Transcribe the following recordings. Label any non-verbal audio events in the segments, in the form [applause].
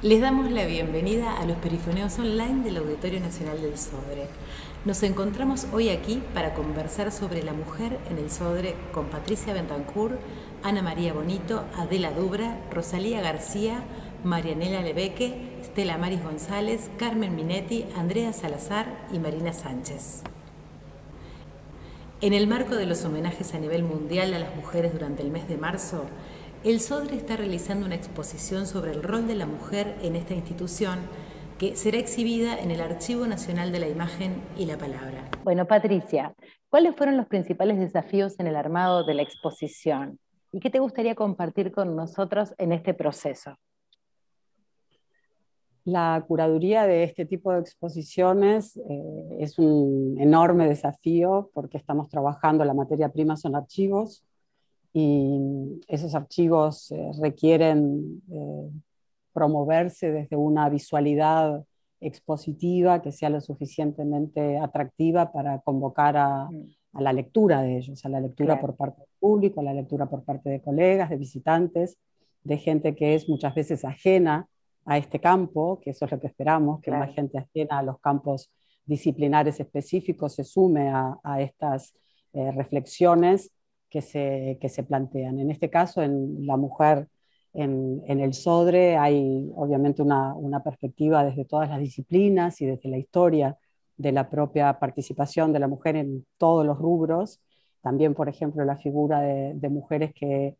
Les damos la bienvenida a los perifoneos online del Auditorio Nacional del Sodre. Nos encontramos hoy aquí para conversar sobre la mujer en el Sodre con Patricia Bentancur, Ana María Bonito, Adela Dubra, Rosalía García, Marianela Lebeque, Stella Maris González, Carmen Minetti, Andrea Salazar y Marina Sánchez. En el marco de los homenajes a nivel mundial a las mujeres durante el mes de marzo, el SODRE está realizando una exposición sobre el rol de la mujer en esta institución que será exhibida en el Archivo Nacional de la Imagen y la Palabra. Bueno, Patricia, ¿cuáles fueron los principales desafíos en el armado de la exposición? ¿Y qué te gustaría compartir con nosotros en este proceso? La curaduría de este tipo de exposiciones eh, es un enorme desafío porque estamos trabajando, la materia prima son archivos, y esos archivos eh, requieren eh, promoverse desde una visualidad expositiva que sea lo suficientemente atractiva para convocar a, mm. la lectura de ellos, a la lectura por parte del público, a la lectura por parte de colegas, de visitantes, de gente que es muchas veces ajena a este campo, que eso es lo que esperamos, que más gente ajena a los campos disciplinares específicos se sume a, estas eh, reflexiones que se, que se plantean. En este caso, en la mujer en, en el SODRE hay obviamente una, una, perspectiva desde todas las disciplinas y desde la historia de la propia participación de la mujer en todos los rubros. También, por ejemplo, la figura de, de mujeres que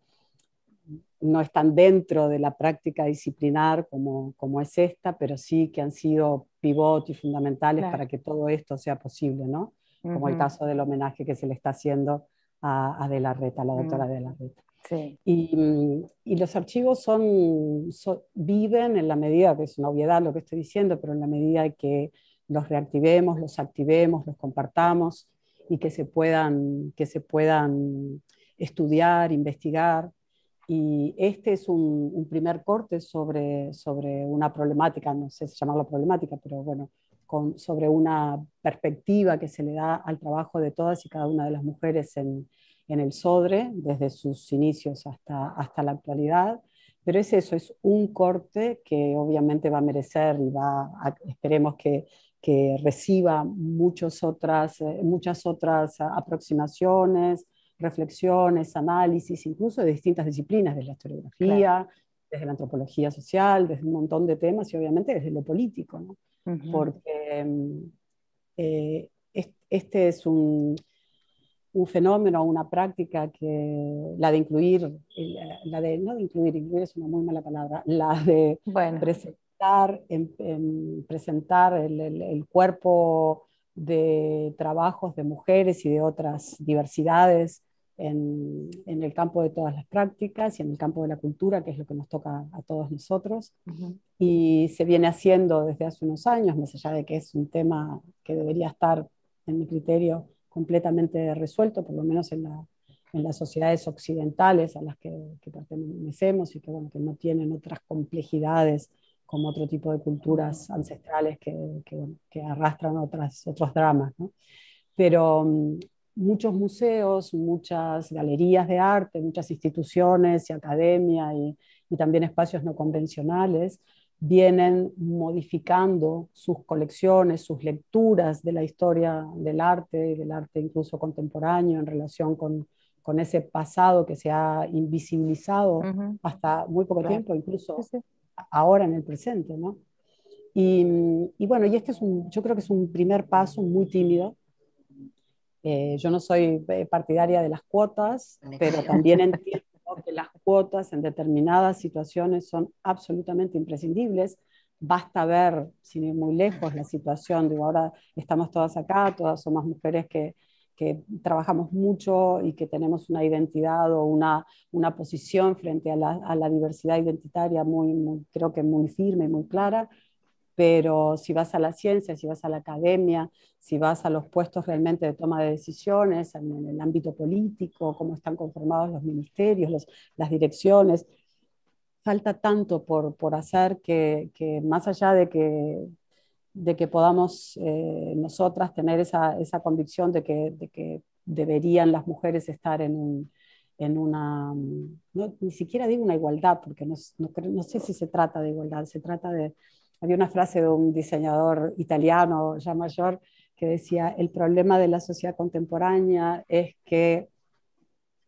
no están dentro de la práctica disciplinar como, como, es esta, pero sí que han sido pivot y fundamentales para que todo esto sea posible, ¿no? Como el caso del homenaje que se le está haciendo a, a De la Reta, a la doctora mm. De la Reta. Sí. Y, y, los archivos son, viven en la medida, que es una obviedad lo que estoy diciendo, pero en la medida que los reactivemos, los activemos, los compartamos y que se puedan, que se puedan estudiar, investigar. Y este es un, un primer corte sobre, sobre una problemática, no sé si llamarlo problemática, pero bueno, sobre una perspectiva que se le da al trabajo de todas y cada una de las mujeres en, en el SODRE, desde sus inicios hasta, hasta la actualidad. Pero es eso, es un corte que obviamente va a merecer y va esperemos que, que reciba muchas otras, eh, muchas otras aproximaciones, reflexiones, análisis, incluso de distintas disciplinas, de la historiografía, desde la antropología social, desde un montón de temas y obviamente desde lo político. ¿no? Porque mm, eh, este es un, un, fenómeno, una práctica que la de incluir, la de, no de incluir, incluir es una muy mala palabra, la de presentar, en, presentar el, el, cuerpo de trabajos de mujeres y de otras diversidades en, en, el campo de todas las prácticas y en el campo de la cultura, que es lo que nos toca a todos nosotros. Y se viene haciendo desde hace unos años, más allá de que es un tema que debería estar, en mi criterio, completamente resuelto, por lo menos en, la, en las sociedades occidentales a las que, que, pertenecemos y que, bueno, que no tienen otras complejidades como otro tipo de culturas ancestrales que, que, bueno, que arrastran otras, otros dramas. ¿no? Pero mm, muchos museos, muchas galerías de arte, muchas instituciones y academia y, también espacios no convencionales vienen modificando sus colecciones, sus lecturas de la historia del arte y del arte incluso contemporáneo en relación con, con ese pasado que se ha invisibilizado hasta muy poco tiempo, incluso ahora en el presente. ¿no? Y, y, bueno, y este es un, yo creo que es un primer paso muy tímido eh, yo no soy eh, partidaria de las cuotas, pero también entiendo que las cuotas en determinadas situaciones son absolutamente imprescindibles. Basta ver, sin ir muy lejos, la situación. Digo, ahora estamos todas acá, todas somos mujeres que, que trabajamos mucho y que tenemos una identidad o una, una posición frente a la, a la diversidad identitaria muy, muy, creo que muy firme y muy clara pero si vas a la ciencia, si vas a la academia, si vas a los puestos realmente de toma de decisiones en, el ámbito político, cómo están conformados los ministerios, las direcciones, falta tanto por, por hacer que, que, más allá de que, de que podamos eh, nosotras tener esa, esa convicción de que, de que, deberían las mujeres estar en un, en una, ni siquiera digo una igualdad, porque no, no, sé si se trata de igualdad, se trata de, había una frase de un diseñador italiano ya mayor que decía, el problema de la sociedad contemporánea es que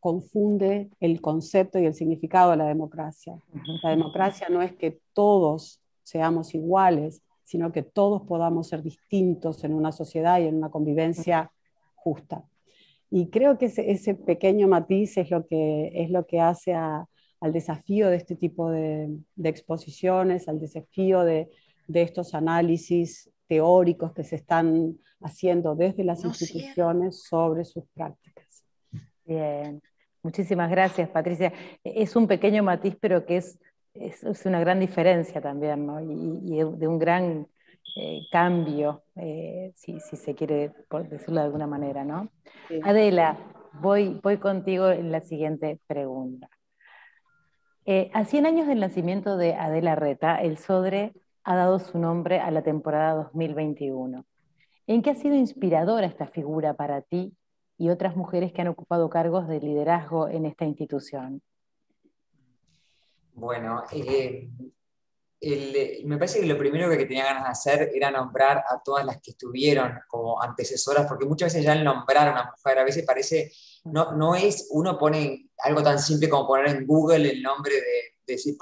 confunde el concepto y el significado de la democracia. La democracia no es que todos seamos iguales, sino que todos podamos ser distintos en una sociedad y en una convivencia justa. Y creo que ese, pequeño matiz es lo que, es lo que hace al desafío de este tipo de, exposiciones, al desafío de, estos análisis teóricos que se están haciendo desde las instituciones sobre sus prácticas. Bien, muchísimas gracias Patricia. Es un pequeño matiz, pero que es, es, una gran diferencia también, ¿no? y, de un gran eh, cambio, eh, si, se quiere decirlo de alguna manera, ¿no? Adela, voy, voy contigo en la siguiente pregunta. Eh, a 100 años del nacimiento de Adela Reta, el Sodre ha dado su nombre a la temporada 2021. ¿En qué ha sido inspiradora esta figura para ti y otras mujeres que han ocupado cargos de liderazgo en esta institución? Bueno, me parece que lo primero que tenía ganas de hacer era nombrar a todas las que estuvieron como antecesoras, porque muchas veces ya el nombrar a una mujer a veces parece, no, no es, uno pone algo tan simple como poner en Google el nombre de, decir,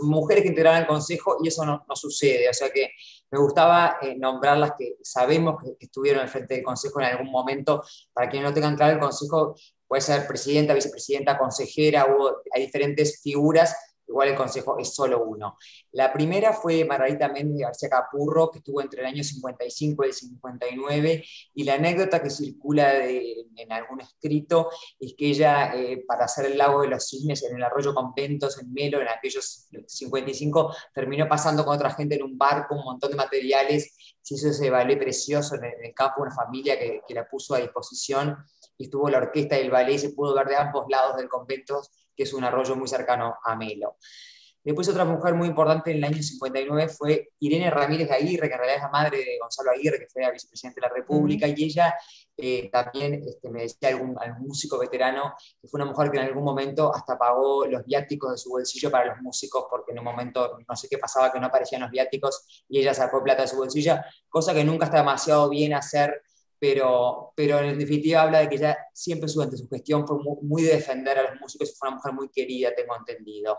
mujeres que integraron el consejo y eso no, sucede, o sea que me gustaba eh, nombrar que sabemos que, estuvieron al frente del consejo en algún momento, para quienes no tengan claro, el consejo puede ser presidenta, vicepresidenta, consejera, hubo, hay diferentes figuras igual el consejo es solo uno. La primera fue Margarita Méndez García Capurro, que estuvo entre el año 55 y el 59, y la anécdota que circula en algún escrito es que ella, eh, para hacer el lago de los cisnes en el arroyo Conventos, en Melo, en aquellos 55, terminó pasando con otra gente en un barco, un montón de materiales, se hizo ese ballet precioso en el, campo, una familia que, que la puso a disposición, y estuvo la orquesta y el ballet, y se pudo ver de ambos lados del convento que es un arroyo muy cercano a Melo. Después otra mujer muy importante en el año 59 fue Irene Ramírez Aguirre, que en realidad es la madre de Gonzalo Aguirre, que fue la vicepresidenta de la República, y ella eh, también este, me decía algún, algún, músico veterano, que fue una mujer que en algún momento hasta pagó los viáticos de su bolsillo para los músicos, porque en un momento no sé qué pasaba, que no aparecían los viáticos, y ella sacó plata de su bolsillo, cosa que nunca está demasiado bien hacer pero, pero en definitiva habla de que ella siempre durante su gestión fue muy, de defender a los músicos fue una mujer muy querida, tengo entendido.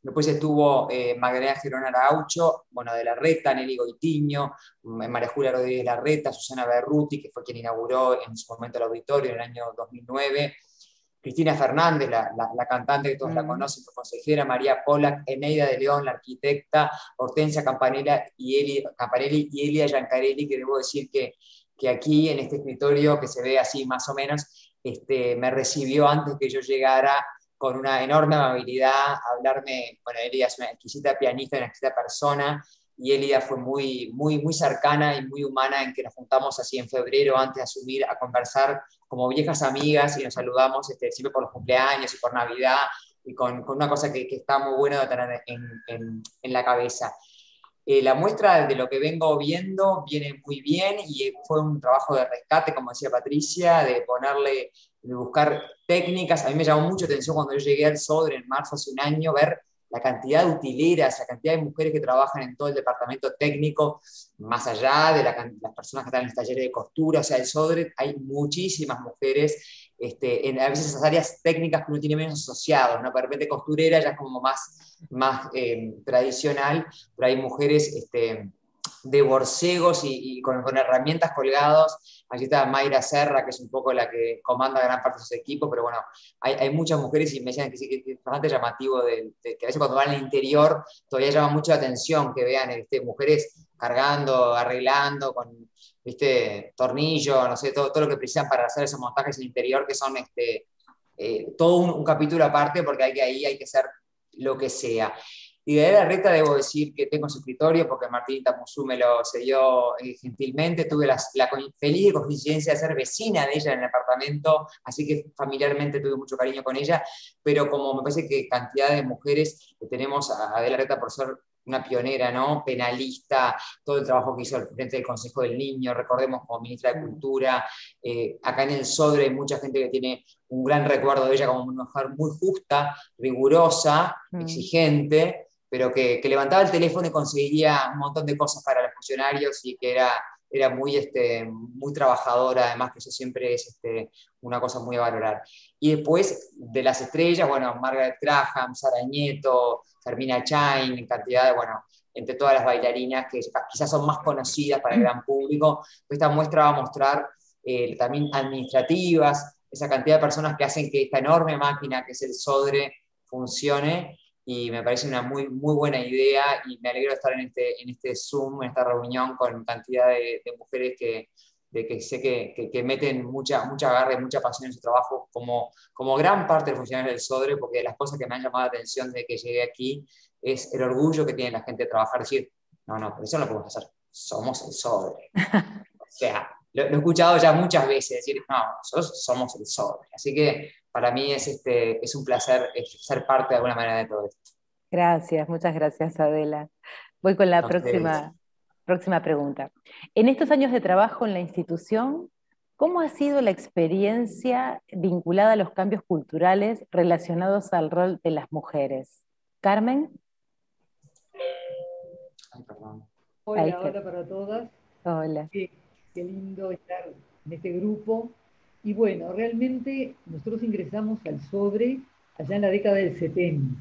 Después estuvo eh, Magdalena Gerón Araucho, bueno, de la Reta, Nelly Goitiño, mm, María Julia Rodríguez Larreta, Susana Berruti, que fue quien inauguró en su momento el auditorio en el año 2009, Cristina Fernández, la, la, cantante que todos la mm. conocen, fue consejera, María Pollack, Eneida de León, la arquitecta, Hortensia Campanella y Eli, Campanelli y Elia Giancarelli, que debo decir que que aquí en este escritorio, que se ve así más o menos, este, me recibió antes que yo llegara con una enorme amabilidad, a hablarme, bueno, Elida es una exquisita pianista, una exquisita persona, y Elida fue muy, muy, muy cercana y muy humana en que nos juntamos así en febrero antes de asumir a conversar como viejas amigas y nos saludamos este, siempre por los cumpleaños y por Navidad y con, una cosa que, está muy tener en, en, en la cabeza. Eh, la muestra de lo que vengo viendo viene muy bien y fue un trabajo de rescate, como decía Patricia, de ponerle, de buscar técnicas. A mí me llamó mucho atención cuando yo llegué al Sodre en marzo hace un año, ver la cantidad de utileras, la cantidad de mujeres que trabajan en todo el departamento técnico, más allá de las personas que están en los talleres de costura, o sea, el Sodre, hay muchísimas mujeres, este, en, a veces esas áreas técnicas que uno tiene menos asociados, ¿no? De repente costurera ya es como más, más eh, tradicional, pero hay mujeres este, de borcegos y, con, con, herramientas colgados Allí está Mayra Serra, que es un poco la que comanda gran parte de su equipo, pero bueno, hay, hay muchas mujeres y me decían que sí, que es bastante llamativo, de, que a veces cuando van al interior todavía llama mucho la atención que vean este, mujeres cargando, arreglando, con ¿viste? tornillo, no sé, todo, todo lo que precisan para hacer esos montajes en el interior, que son este, eh, todo un, un, capítulo aparte, porque hay que, ahí hay que hacer lo que sea. Y de la reta debo decir que tengo su escritorio porque Martín Tamusú me lo cedió eh, gentilmente. Tuve la, feliz coincidencia de ser vecina de ella en el apartamento, así que familiarmente tuve mucho cariño con ella. Pero como me parece que cantidad de mujeres que tenemos a Adela Reta por ser una pionera, ¿no? Penalista, todo el trabajo que hizo al frente del Consejo del Niño, recordemos como ministra de Cultura. Eh, acá en el Sodre hay mucha gente que tiene un gran recuerdo de ella como una mujer muy justa, rigurosa, mm. exigente, pero que, que, levantaba el teléfono y conseguía un montón de cosas para los funcionarios y que era, era muy, este, muy trabajadora, además que eso siempre es este, una cosa muy a valorar. Y después de las estrellas, bueno, Margaret Graham, Sara Nieto, Fermina Chain, cantidad de, bueno, entre todas las bailarinas que quizás son más conocidas para el gran público. Esta muestra va a mostrar eh, también administrativas, esa cantidad de personas que hacen que esta enorme máquina que es el Sodre funcione y me parece una muy, muy buena idea y me alegro de estar en este, en este Zoom, en esta reunión con cantidad de, de mujeres que, de que sé que, que, meten mucha, mucha garra y mucha pasión en su trabajo, como, como gran parte de los funcionarios del SODRE, porque las cosas que me han llamado la atención desde que llegué aquí es el orgullo que tiene la gente de trabajar, decir, no, no, eso no lo podemos hacer, somos el SODRE. [laughs] o sea, lo, he escuchado ya muchas veces, decir, no, nosotros somos el SODRE. Así que para mí es, este, es un placer ser parte de alguna manera de todo esto. Gracias, muchas gracias Adela. Voy con la próxima Próxima pregunta. En estos años de trabajo en la institución, ¿cómo ha sido la experiencia vinculada a los cambios culturales relacionados al rol de las mujeres? Carmen. Hola, hola para todas. Hola. Qué, lindo estar en este grupo. Y bueno, realmente nosotros ingresamos al SODRE allá en la década del 70.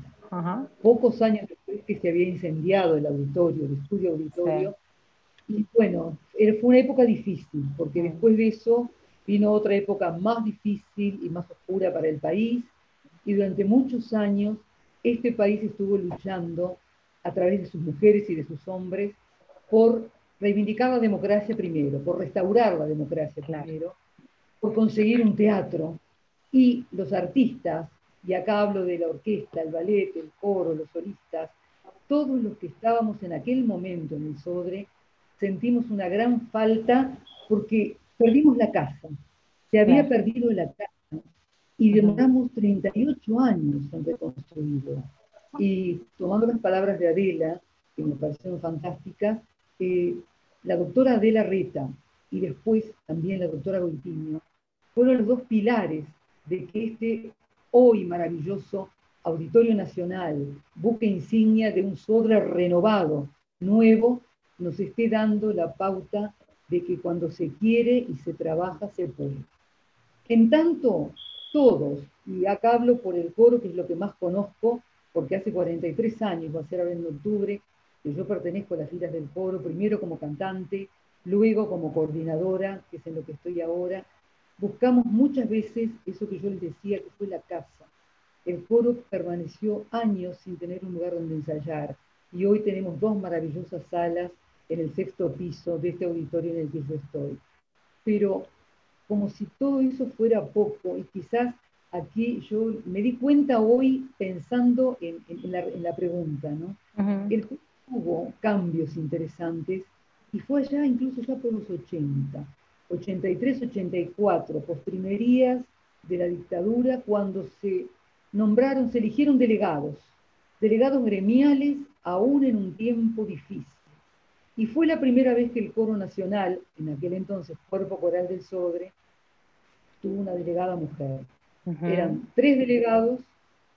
Pocos años después que se había incendiado el auditorio, el estudio auditorio, y bueno, fue una época difícil, porque después de eso vino otra época más difícil y más oscura para el país, y durante muchos años este país estuvo luchando a través de sus mujeres y de sus hombres por reivindicar la democracia primero, por restaurar la democracia primero, por conseguir un teatro. Y los artistas, y acá hablo de la orquesta, el ballet, el coro, los solistas, todos los que estábamos en aquel momento en el Sodre, sentimos una gran falta porque perdimos la casa, se había perdido la casa y demoramos 38 años en reconstruirla. Y tomando las palabras de Adela, que me parecieron fantásticas, eh, la doctora Adela Reta y después también la doctora Goitiño fueron los dos pilares de que este hoy maravilloso Auditorio Nacional, buque insignia de un Sodre renovado, nuevo, nos esté dando la pauta de que cuando se quiere y se trabaja, se puede. En tanto, todos, y acá hablo por el coro, que es lo que más conozco, porque hace 43 años, va a ser ahora en octubre, que yo pertenezco a las filas del coro, primero como cantante, luego como coordinadora, que es en lo que estoy ahora, buscamos muchas veces eso que yo les decía, que fue la casa. El coro permaneció años sin tener un lugar donde ensayar y hoy tenemos dos maravillosas salas en el sexto piso de este auditorio en el que yo estoy. Pero como si todo eso fuera poco, y quizás aquí yo me di cuenta hoy pensando en, la, pregunta, ¿no? hubo cambios interesantes y fue allá incluso ya por los 80, 83, 84, postrimerías de la dictadura, cuando se nombraron, se eligieron delegados, delegados gremiales, aún en un tiempo difícil. Y fue la primera vez que el Coro Nacional, en aquel entonces Cuerpo Coral del Sodre, tuvo una delegada mujer. Eran tres delegados,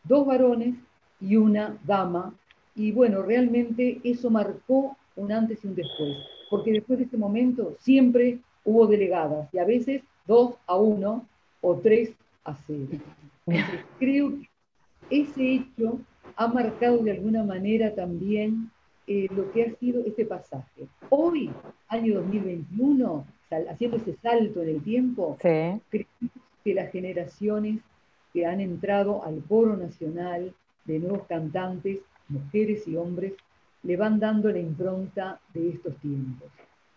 dos varones y una dama. Y bueno, realmente eso marcó un antes y un después, porque después de ese momento siempre hubo delegadas, y a veces dos a uno o tres a cero. creo que ese hecho ha marcado de alguna manera también eh, lo que ha sido este pasaje. Hoy, año 2021, haciendo ese salto en el tiempo, creo que las generaciones que han entrado al coro nacional de nuevos cantantes, mujeres y hombres, le van dando la impronta de estos tiempos.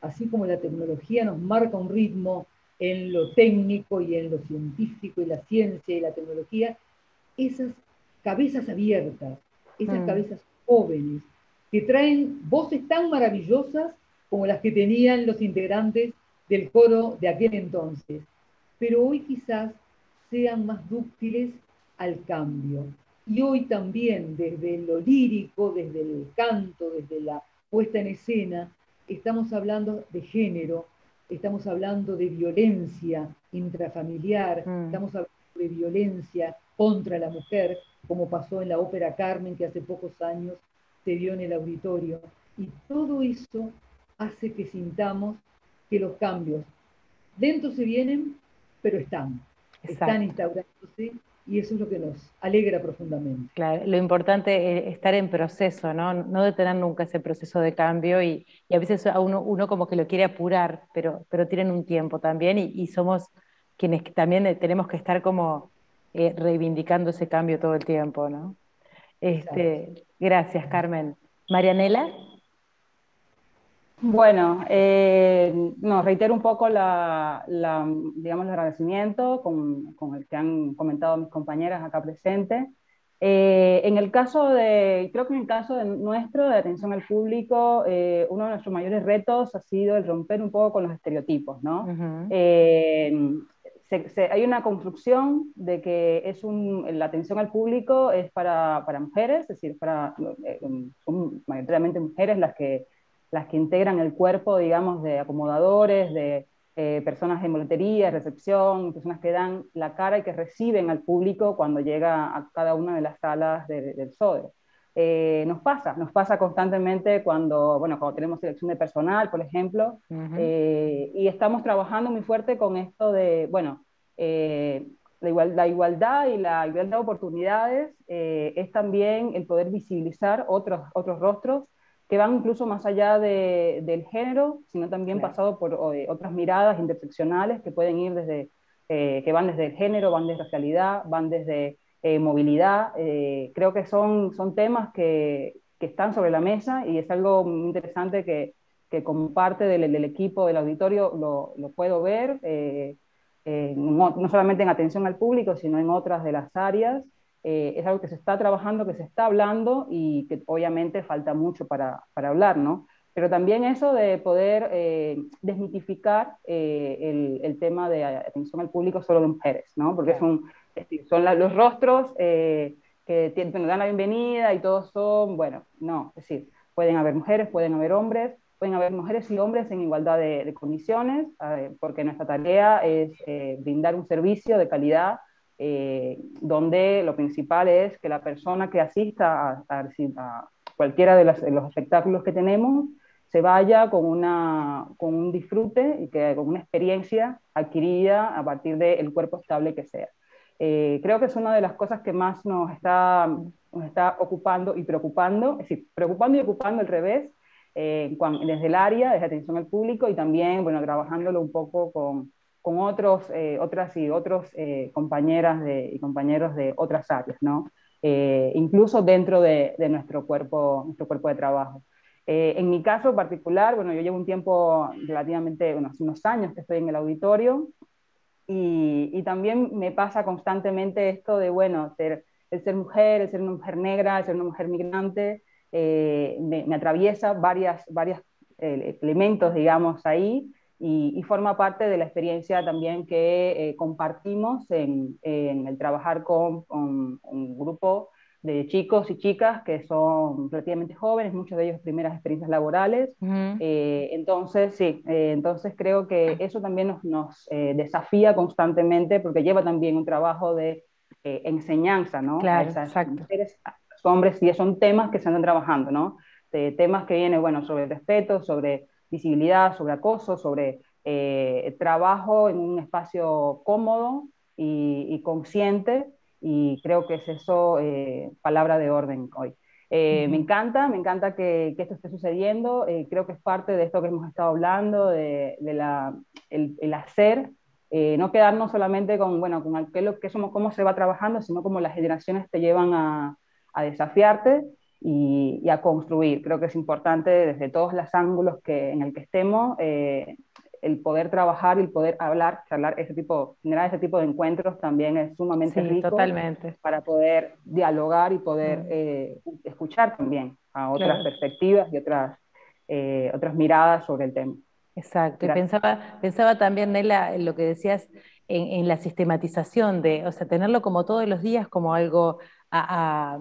Así como la tecnología nos marca un ritmo en lo técnico y en lo científico y la ciencia y la tecnología, esas cabezas abiertas, esas mm. cabezas jóvenes, que traen voces tan maravillosas como las que tenían los integrantes del coro de aquel entonces, pero hoy quizás sean más dúctiles al cambio. Y hoy también, desde lo lírico, desde el canto, desde la puesta en escena, estamos hablando de género, estamos hablando de violencia intrafamiliar, mm. estamos hablando de violencia contra la mujer, como pasó en la ópera Carmen, que hace pocos años se vio en el auditorio. Y todo eso hace que sintamos que los cambios dentro se vienen, pero están, están instaurándose y eso es lo que nos alegra profundamente. Claro, lo importante es estar en proceso, ¿no? No detener nunca ese proceso de cambio y, a veces a uno, uno como que lo quiere apurar, pero, pero tienen un tiempo también y, somos quienes también tenemos que estar como eh, reivindicando ese cambio todo el tiempo, ¿no? Este, gracias, Carmen. Marianela. Bueno, eh, no, reitero un poco la, digamos, el agradecimiento con, con, el que han comentado mis compañeras acá presentes. Eh, en el caso de, creo que en el caso de nuestro, de atención al público, eh, uno de nuestros mayores retos ha sido el romper un poco con los estereotipos, ¿no? hay una construcción de que es un, la atención al público es para, para mujeres, es decir, para, son mayoritariamente mujeres las que las que integran el cuerpo, digamos, de acomodadores, de eh, personas de boletería, recepción, personas que dan la cara y que reciben al público cuando llega a cada una de las salas del SODE. Eh, nos pasa, nos pasa constantemente cuando, bueno, cuando tenemos selección de personal, por ejemplo, eh, y estamos trabajando muy fuerte con esto de, bueno, la, igual, la, igualdad y la igualdad de oportunidades es también el poder visibilizar otros, otros rostros que van incluso más allá del género, sino también pasado por otras miradas interseccionales que pueden ir desde, eh, que van desde el género, van desde racialidad, van desde eh, movilidad. Eh, creo que son, son temas que, que, están sobre la mesa y es algo muy interesante que, que como parte del, del, equipo del auditorio lo, lo puedo ver, no, no solamente en atención al público, sino en otras de las áreas. Eh, es algo que se está trabajando, que se está hablando y que obviamente falta mucho para, para hablar, ¿no? Pero también eso de poder eh, desmitificar eh, el, el, tema de atención al público solo de mujeres, ¿no? Porque son, son los rostros que tienen, dan la bienvenida y todos son, bueno, no, es decir, pueden haber mujeres, pueden haber hombres, pueden haber mujeres y hombres en igualdad de, de condiciones, porque nuestra tarea es brindar un servicio de calidad eh, donde lo principal es que la persona que asista a, cualquiera de, los espectáculos que tenemos se vaya con, una, con un disfrute y que con una experiencia adquirida a partir del cuerpo estable que sea. Eh, creo que es una de las cosas que más nos está, nos está ocupando y preocupando, es decir, preocupando y ocupando al revés, eh, desde el área, desde atención al público y también, bueno, trabajándolo un poco con, con otros, eh, otras y otros eh, compañeras de, y compañeros de otras áreas, ¿no? Eh, incluso dentro de, de, nuestro, cuerpo, nuestro cuerpo de trabajo. en mi caso particular, bueno, yo llevo un tiempo relativamente, bueno, hace unos años que estoy en el auditorio y, y también me pasa constantemente esto de, bueno, ser, el ser mujer, el ser una mujer negra, el ser una mujer migrante, me, me, atraviesa varias, varias elementos, digamos, ahí y, forma parte de la experiencia también que eh, compartimos en, en, el trabajar con, un grupo de chicos y chicas que son relativamente jóvenes, muchos de ellos primeras experiencias laborales. Eh, entonces, sí, eh, entonces creo que eso también nos, nos desafía constantemente porque lleva también un trabajo de enseñanza, ¿no? Claro, exacto. Mujeres, hombres, y son temas que se andan trabajando, ¿no? De temas que vienen, bueno, sobre el respeto, sobre visibilidad, sobre acoso, sobre eh, trabajo en un espacio cómodo y, consciente, y creo que es eso eh, palabra de orden hoy. Eh, me encanta, me encanta que, esto esté sucediendo, creo que es parte de esto que hemos estado hablando, de, la, el, hacer, no quedarnos solamente con, bueno, con qué, lo, que somos, cómo se va trabajando, sino cómo las generaciones te llevan a, a desafiarte y, a construir. Creo que es importante desde todos los ángulos que, en el que estemos eh, el poder trabajar y el poder hablar, charlar ese tipo, generar ese tipo de encuentros también es sumamente rico totalmente. para poder dialogar y poder eh, escuchar también a otras perspectivas y otras, eh, otras miradas sobre el tema. Exacto, y pensaba, pensaba también, Nela, en lo que decías en, en, la sistematización de, o sea, tenerlo como todos los días como algo a,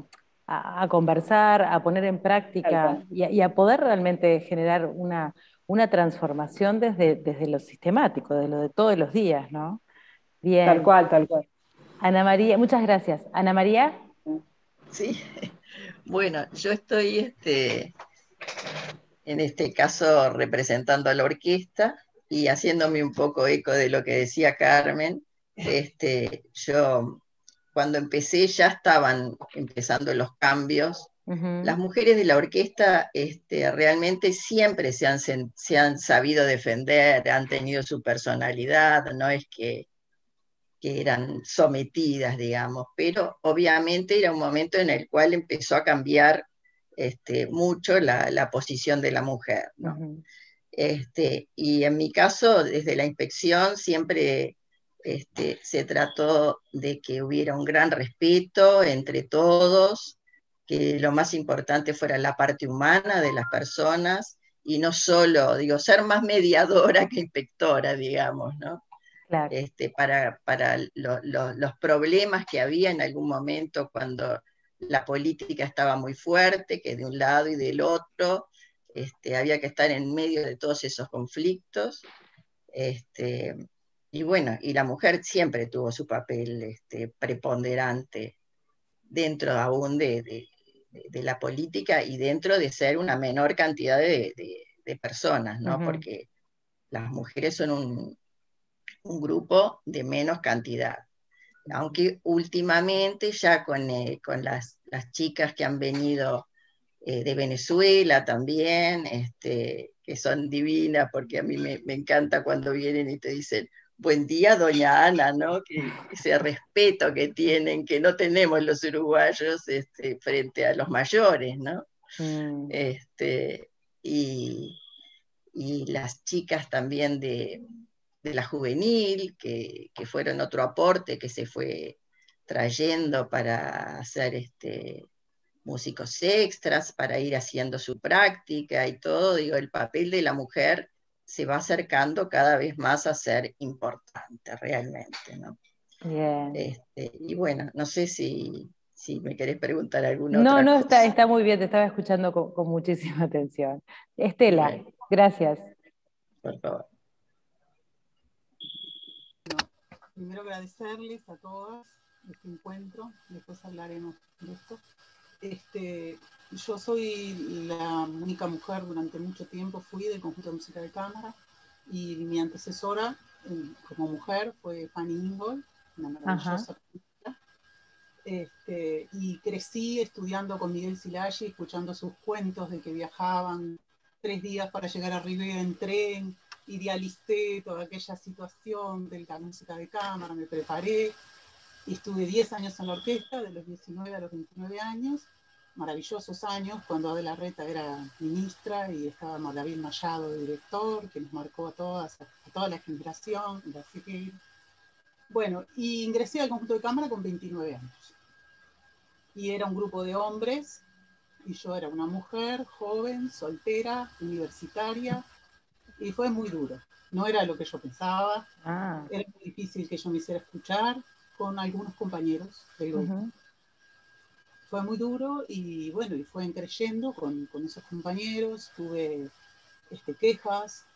conversar, a poner en práctica y a, poder realmente generar una, una transformación desde, desde lo sistemático, desde lo de todos los días, ¿no? Bien. Tal cual, tal cual. Ana María, muchas gracias. Ana María. Sí, bueno, yo estoy este, en este caso representando a la orquesta y haciéndome un poco eco de lo que decía Carmen. Este, yo cuando empecé ya estaban empezando los cambios. Las mujeres de la orquesta este, realmente siempre se han, se han sabido defender, han tenido su personalidad, no es que que eran sometidas, digamos, pero obviamente era un momento en el cual empezó a cambiar este, mucho la, posición de la mujer. este, y en mi caso, desde la inspección, siempre este, se trató de que hubiera un gran respeto entre todos, que lo más importante fuera la parte humana de las personas y no solo, digo, ser más mediadora que inspectora, digamos, ¿no? este, para, para los problemas que había en algún momento cuando la política estaba muy fuerte, que de un lado y del otro este, había que estar en medio de todos esos conflictos. Este, y bueno, y la mujer siempre tuvo su papel este, preponderante dentro aún de, de, la política y dentro de ser una menor cantidad de, personas, ¿no? Porque las mujeres son un, un grupo de menos cantidad. Aunque últimamente ya con, eh, las, chicas que han venido eh, de Venezuela también, este, que son divinas, porque a mí me, encanta cuando vienen y te dicen, buen día, doña Ana, ¿no? Que, ese respeto que tienen, que no tenemos los uruguayos este, frente a los mayores, ¿no? Mm. Este, y, las chicas también de, de la juvenil, que, fueron otro aporte que se fue trayendo para hacer este, músicos extras, para ir haciendo su práctica y todo, digo, el papel de la mujer se va acercando cada vez más a ser importante realmente, ¿no? Este, y bueno, no sé si, si me querés preguntar alguna no, No, no, está, está muy bien, te estaba escuchando con, muchísima atención. Estela, gracias. Por favor. primero agradecerles a todas este encuentro, después hablaremos de esto. Este, yo soy la única mujer durante mucho tiempo, fui del conjunto de música de cámara y mi antecesora como mujer fue Fanny Ingold, una maravillosa este, y crecí estudiando con Miguel Silagi, escuchando sus cuentos de que viajaban tres días para llegar a Rivera en tren, idealicé toda aquella situación de la música de cámara, me preparé y estuve 10 años en la orquesta, de los 19 a los 29 años, maravillosos años, cuando Adela Reta era ministra y estaba David Mayado de director, que nos marcó a todas, a toda la generación, Bueno, y ingresé al conjunto de cámara con 29 años. Y era un grupo de hombres, y yo era una mujer joven, soltera, universitaria, y fue muy duro. No era lo que yo pensaba, ah. era muy difícil que yo me hiciera escuchar con algunos compañeros Fue muy duro y bueno, y fue creyendo con, esos compañeros, tuve este, quejas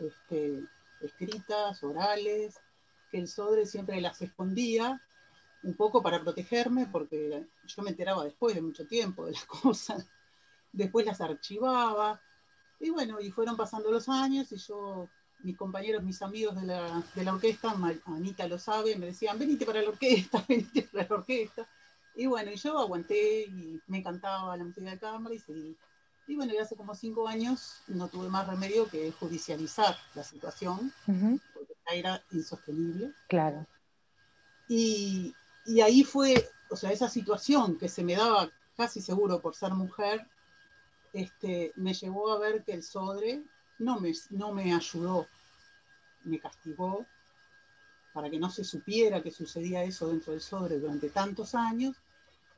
este, escritas, orales, que el Sodre siempre las escondía, un poco para protegerme, porque yo me enteraba después de mucho tiempo de las [laughs] cosas, después las archivaba, y bueno, y fueron pasando los años y yo, mis compañeros, mis amigos de la, de la orquesta, Anita lo sabe, me decían, venite para la orquesta, [laughs] venite para la orquesta. Y bueno, yo aguanté y me encantaba la música de cámara y seguí. Y bueno, y hace como cinco años no tuve más remedio que judicializar la situación, porque era insostenible. Claro. Y, y ahí fue, o sea, esa situación que se me daba casi seguro por ser mujer, este, me llevó a ver que el Sodre no me, no me ayudó, me castigó para que no se supiera que sucedía eso dentro del Sodre durante tantos años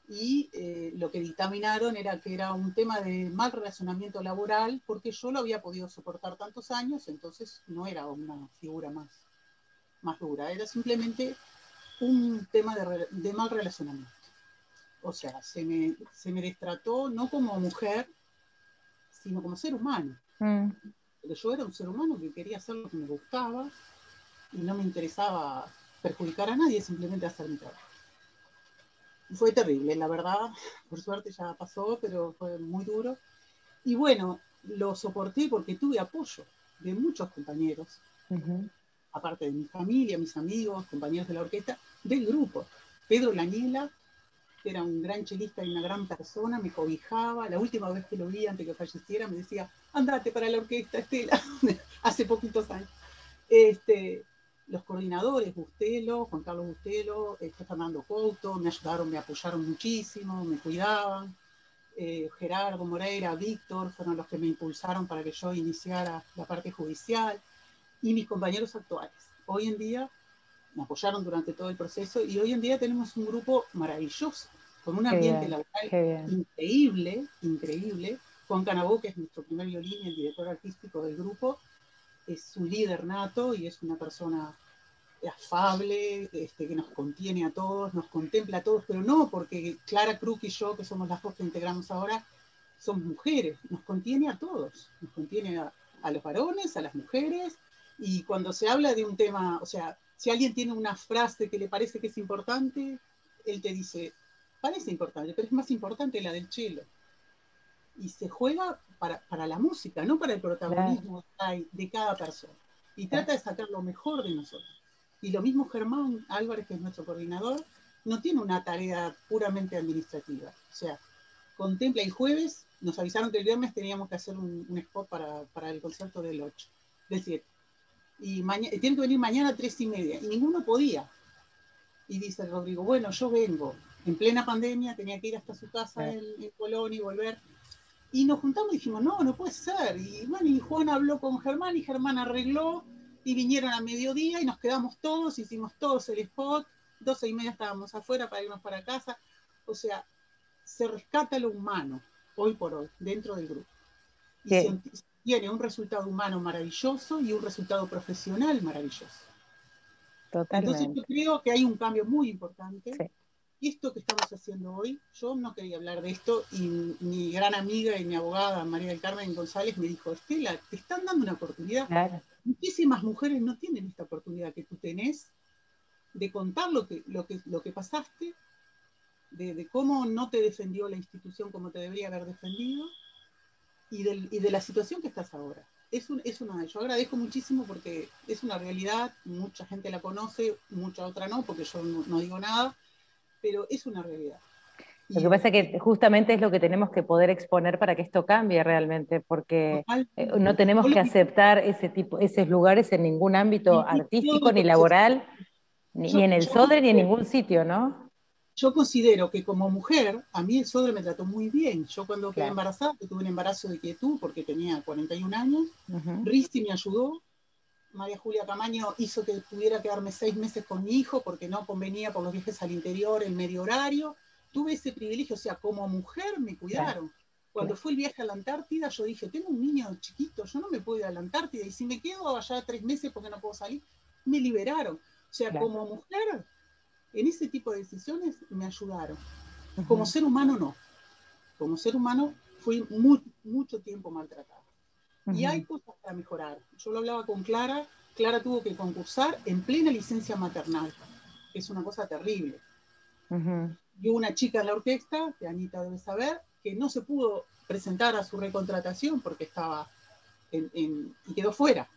y eh, lo que dictaminaron era que era un tema de mal relacionamiento laboral porque yo lo había podido soportar tantos años, entonces no era una figura más, más dura, era simplemente un tema de, de mal relacionamiento. O sea, se me, se me destrató no como mujer, sino como ser humano. Mm. Porque yo era un ser humano que quería hacer lo que me gustaba y no me interesaba perjudicar a nadie, simplemente hacer mi trabajo. Fue terrible, la verdad, por suerte ya pasó, pero fue muy duro. Y bueno, lo soporté porque tuve apoyo de muchos compañeros, aparte de mi familia, mis amigos, compañeros de la orquesta, del grupo. Pedro Laniela, que era un gran chelista y una gran persona, me cobijaba. La última vez que lo vi antes que falleciera me decía, andate para la orquesta, Estela, [laughs] hace poquitos años. Este, los coordinadores, Bustelo, Juan Carlos Bustelo, este, Fernando Couto, me ayudaron, me apoyaron muchísimo, me cuidaban. Eh, Gerardo Moreira, Víctor, fueron los que me impulsaron para que yo iniciara la parte judicial, y mis compañeros actuales. Hoy en día me apoyaron durante todo el proceso y hoy en día tenemos un grupo maravilloso, con un ambiente laboral increíble, increíble. Juan Canabó, que es nuestro primer violín y el director artístico del grupo, es un líder nato y es una persona afable, este, que nos contiene a todos, nos contempla a todos, pero no porque Clara Cruz y yo, que somos las dos que integramos ahora, somos mujeres, nos contiene a todos, nos contiene a, a los varones, a las mujeres, y cuando se habla de un tema, o sea, si alguien tiene una frase que le parece que es importante, él te dice, parece importante, pero es más importante la del chelo. Y se juega para, para la música, no para el protagonismo de cada persona. Y trata de sacar lo mejor de nosotros. Y lo mismo Germán Álvarez, que es nuestro coordinador, no tiene una tarea puramente administrativa. O sea, contempla el jueves, nos avisaron que el viernes teníamos que hacer un, spot para, para, el concierto del 8, del 7. Y tienen que venir mañana a tres y media. Y ninguno podía. Y dice Rodrigo, bueno, yo vengo. En plena pandemia tenía que ir hasta su casa en, en Colón y volver. Y nos juntamos y dijimos, no, no puede ser. Y bueno, y Juan habló con Germán y Germán arregló y vinieron a mediodía y nos quedamos todos, hicimos todos el spot, doce y media estábamos afuera para irnos para casa. O sea, se rescata lo humano hoy por hoy dentro del grupo. Y tiene un resultado humano maravilloso y un resultado profesional maravilloso. Entonces yo creo que hay un cambio muy importante. Y esto que estamos haciendo hoy, yo no quería hablar de esto y mi gran amiga y mi abogada María del Carmen González me dijo, Estela, te están dando una oportunidad. Muchísimas mujeres no tienen esta oportunidad que tú tenés de contar lo que, lo que, lo que pasaste, de, cómo no te defendió la institución como te debería haber defendido y, y de la situación que estás ahora. Es, un, es una, yo agradezco muchísimo porque es una realidad, mucha gente la conoce, mucha otra no, porque yo no digo nada, pero es una realidad. Lo que pasa es que justamente es lo que tenemos que poder exponer para que esto cambie realmente, porque eh, no tenemos que aceptar ese tipo, esos lugares en ningún ámbito artístico, ni laboral, ni, en el SODRE, ni en ningún sitio, ¿no? Yo considero que como mujer, a mí el SODRE me trató muy bien. Yo cuando quedé embarazada, tuve un embarazo de quietud porque tenía 41 años, uh me ayudó, María Julia Camaño hizo que pudiera quedarme seis meses con mi hijo porque no convenía por los viajes al interior, el medio horario. Tuve ese privilegio, o sea, como mujer me cuidaron. Cuando fue el viaje a la Antártida, yo dije, tengo un niño chiquito, yo no me puedo ir a la Antártida, y si me quedo allá tres meses porque no puedo salir, me liberaron. O sea, como mujer, en ese tipo de decisiones me ayudaron. Como ser humano, no. Como ser humano, fui mucho tiempo maltratada. Y hay cosas para mejorar. Yo lo hablaba con Clara, Clara tuvo que concursar en plena licencia maternal, que es una cosa terrible. Y una chica en la orquesta, que Anita debe saber, que no se pudo presentar a su recontratación porque estaba en, y quedó fuera.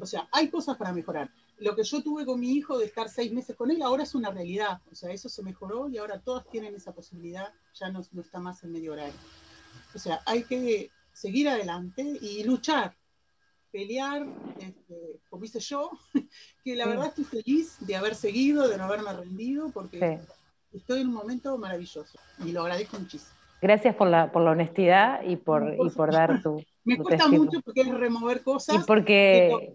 O sea, hay cosas para mejorar. Lo que yo tuve con mi hijo de estar seis meses con él ahora es una realidad. O sea, eso se mejoró y ahora todas tienen esa posibilidad, ya no, no está más en medio horario. O sea, hay que seguir adelante y luchar, pelear, este, como hice yo, [laughs] que la verdad estoy feliz de haber seguido, de no haberme rendido, porque estoy en un momento maravilloso y lo agradezco muchísimo. Gracias por la, por la honestidad y por, y por dar tu... [laughs] Me cuesta mucho porque es remover cosas. Y porque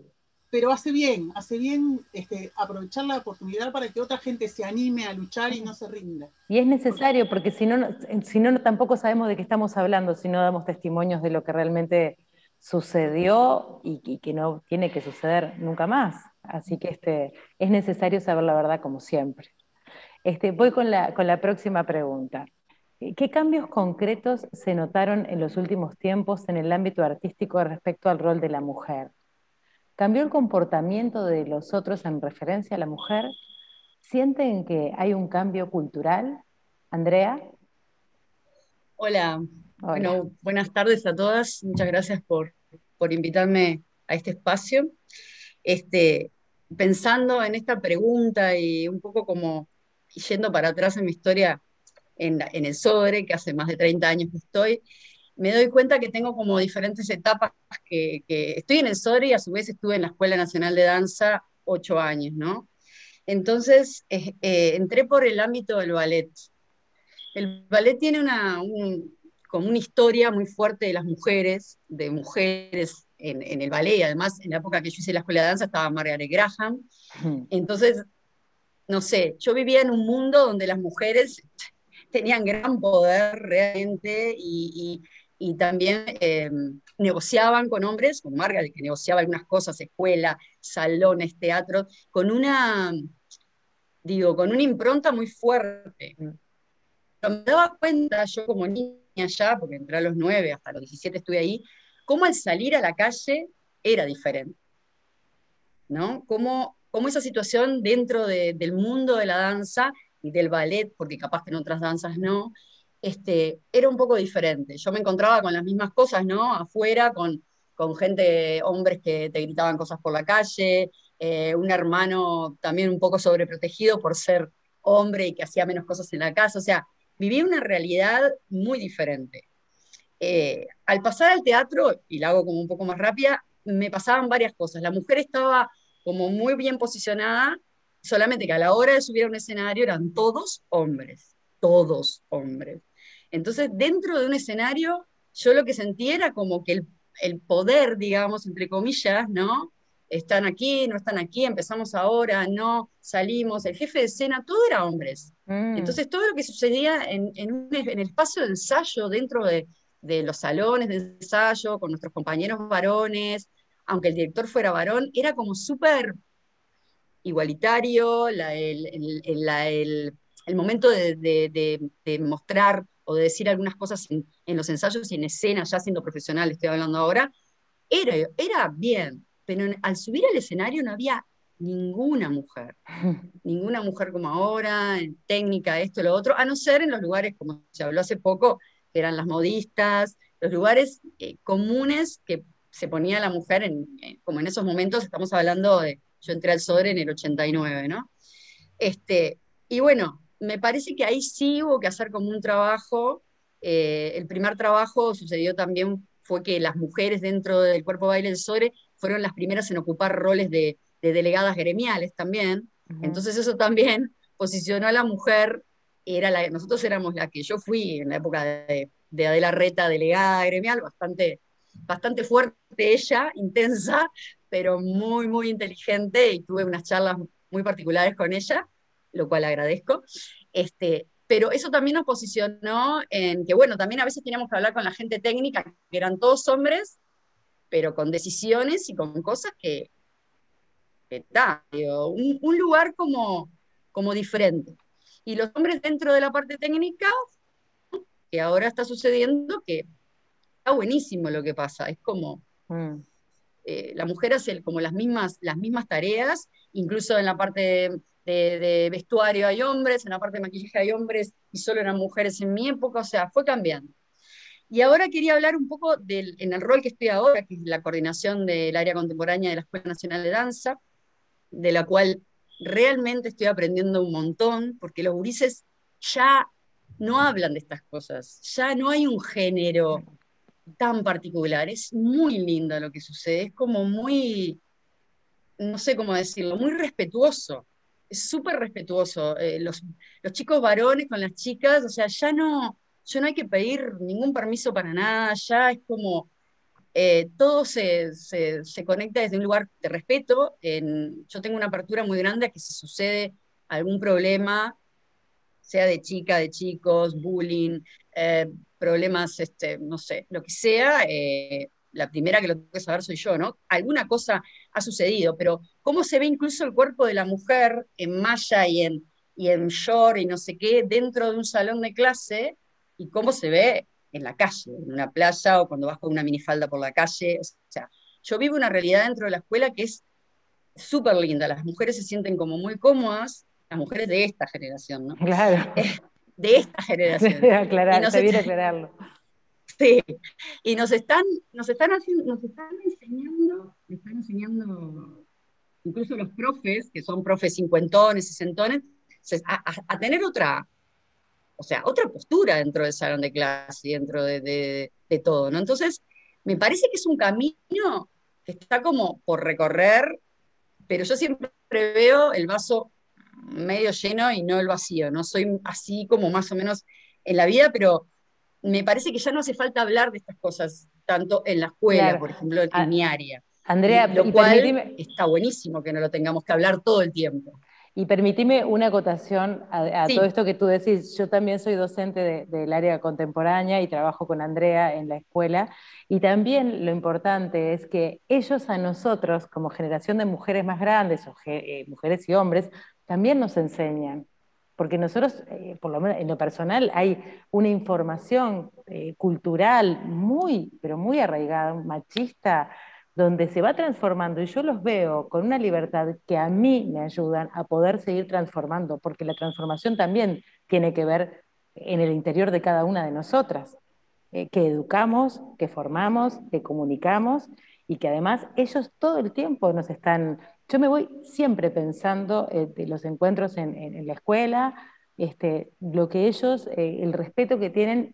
pero hace bien, hace bien este, aprovechar la oportunidad para que otra gente se anime a luchar y no se rinda. Y es necesario, porque si no, si no tampoco sabemos de qué estamos hablando, si no damos testimonios de lo que realmente sucedió y, que no tiene que suceder nunca más. Así que este, es necesario saber la verdad como siempre. Este, voy con la, con la próxima pregunta. ¿Qué cambios concretos se notaron en los últimos tiempos en el ámbito artístico respecto al rol de la mujer? ¿Cambió el comportamiento de los otros en referencia a la mujer? ¿Sienten que hay un cambio cultural? Andrea. Hola. Bueno, buenas tardes a todas. Muchas gracias por, por invitarme a este espacio. Este, pensando en esta pregunta y un poco como yendo para atrás en mi historia en, el SODRE, que hace más de 30 años que estoy, me doy cuenta que tengo como diferentes etapas, que, estoy en el SODRE y a su vez estuve en la Escuela Nacional de Danza ocho años, ¿no? Entonces, eh, eh, entré por el ámbito del ballet. El ballet tiene una, como una historia muy fuerte de las mujeres, de mujeres en, el ballet, además en la época que yo hice la escuela de danza estaba Margaret Graham. Entonces, no sé, yo vivía en un mundo donde las mujeres tenían gran poder realmente y, también eh, negociaban con hombres, con Margaret, que negociaba algunas cosas, escuela, salones, teatro, con una, digo, con una impronta muy fuerte. Pero me daba cuenta yo como niña ya, porque entré a los nueve, hasta los 17 estuve ahí, cómo al salir a la calle era diferente. ¿no? Cómo, cómo esa situación dentro del mundo de la danza y del ballet, porque capaz que en otras danzas no, este, era un poco diferente. Yo me encontraba con las mismas cosas, ¿no? Afuera, con, con gente, hombres que te gritaban cosas por la calle, eh, un hermano también un poco sobreprotegido por ser hombre y que hacía menos cosas en la casa. O sea, vivía una realidad muy diferente. Eh, al pasar al teatro, y la hago como un poco más rápida, me pasaban varias cosas. La mujer estaba como muy bien posicionada solamente que a la hora de subir a un escenario eran todos hombres, todos hombres. Entonces, dentro de un escenario, yo lo que sentía era como que el, poder, digamos, entre comillas, ¿no? Están aquí, no están aquí, empezamos ahora, no, salimos, el jefe de escena, todo era hombres. Mm. Entonces, todo lo que sucedía en, el espacio de ensayo, dentro de, de los salones de ensayo, con nuestros compañeros varones, aunque el director fuera varón, era como súper igualitario, el, momento de, mostrar o de decir algunas cosas en, los ensayos y en escena, ya siendo profesional, estoy hablando ahora, era, era bien, pero al subir al escenario no había ninguna mujer, [laughs] ninguna mujer como ahora, en técnica, esto, lo otro, a no ser en los lugares, como se habló hace poco, que eran las modistas, los lugares eh, comunes que se ponía la mujer, en, como en esos momentos, estamos hablando de yo entré al SODRE en el 89, ¿no? Este, y bueno, me parece que ahí sí hubo que hacer como un trabajo. Eh, el primer trabajo sucedió también, fue que las mujeres dentro del cuerpo baile del SODRE fueron las primeras en ocupar roles de, delegadas gremiales también. Entonces eso también [laughs] posicionó a la mujer, era la, nosotros éramos la que yo fui en la época de, de Adela Reta, delegada gremial, bastante, bastante fuerte ella, intensa, pero muy, muy inteligente y tuve unas charlas muy particulares con ella, lo cual agradezco. Este, pero eso también nos posicionó en que, bueno, también a veces teníamos que hablar con la gente técnica, que eran todos hombres, pero con decisiones y con cosas que, que un, un, lugar como, como diferente. Y los hombres dentro de la parte técnica, que ahora está sucediendo, que buenísimo lo que pasa, es como... Mm. Eh, la mujer hace como las mismas, las mismas tareas, incluso en la parte de, vestuario hay hombres, en la parte de maquillaje hay hombres y solo eran mujeres en mi época, o sea, fue cambiando. Y ahora quería hablar un poco del, en el rol que estoy ahora, que es la coordinación del área contemporánea de la Escuela Nacional de Danza, de la cual realmente estoy aprendiendo un montón, porque los gurises ya no hablan de estas cosas, ya no hay un género tan particular. Es muy lindo lo que sucede, es como muy, no sé cómo decirlo, muy respetuoso. Es súper respetuoso. Eh, los, los, chicos varones con las chicas, o sea, ya no, ya no hay que pedir ningún permiso para nada, ya es como eh, todo se, se, se, conecta desde un lugar de respeto. En, yo tengo una apertura muy grande a que si sucede algún problema, sea de chica, de chicos, bullying, eh, problemas, este, no sé, lo que sea, eh, la primera que lo tengo que saber soy yo, ¿no? Alguna cosa ha sucedido, pero cómo se ve incluso el cuerpo de la mujer en malla y en, y en short y no sé qué dentro de un salón de clase y cómo se ve en la calle, en una playa o cuando vas con una minifalda por la calle. O sea, yo vivo una realidad dentro de la escuela que es súper linda. Las mujeres se sienten como muy cómodas, las mujeres de esta generación, ¿no? Claro. [laughs] De esta generación. [laughs] Aclarar, viene aclararlo. Sí, y nos están, nos están haciendo, nos están enseñando, están enseñando incluso los profes, que son profes cincuentones, sesentones, a, tener otra, o sea, otra postura dentro del salón de clase y dentro de, todo, ¿no? Entonces, me parece que es un camino que está como por recorrer, pero yo siempre veo el vaso medio lleno y no el vacío, ¿no? Soy así como más o menos en la vida, pero me parece que ya no hace falta hablar de estas cosas tanto en la escuela, por ejemplo, en ah, mi área. Andrea, lo cual está buenísimo que no lo tengamos que hablar todo el tiempo. Y permitime una acotación a, todo esto que tú decís. Yo también soy docente del área contemporánea y trabajo con Andrea en la escuela. Y también lo importante es que ellos a nosotros, como generación de mujeres más grandes, o eh, mujeres y hombres, también nos enseñan. Porque nosotros, eh, por lo menos en lo personal, hay una información eh, cultural muy, pero muy arraigada, machista, donde se va transformando y yo los veo con una libertad que a mí me ayudan a poder seguir transformando, porque la transformación también tiene que ver en el interior de cada una de nosotras, eh, que educamos, que formamos, que comunicamos y que además ellos todo el tiempo nos están, yo me voy siempre pensando eh, de los encuentros en, la escuela, este, lo que ellos, eh, el respeto que tienen